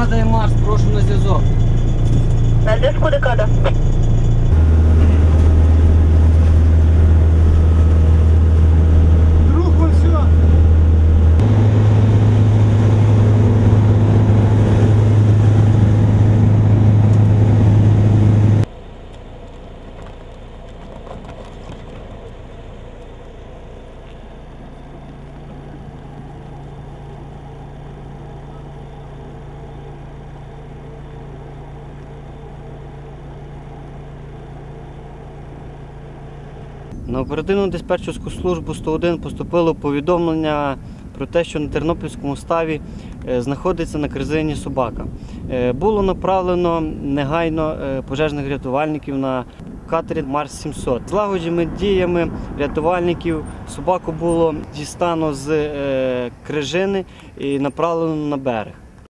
Декада і Марс, прошу на зв'язок. На зв'язку декада. На оперативну диспетчерську службу 101 поступило повідомлення про те, що на Тернопільському ставі е, знаходиться на корзині собака. Е, Було направлено негайно е, пожежних рятувальників на катері Марс 700. Злагодженими діями рятувальників собаку було дістано з крижини і направлено на берег.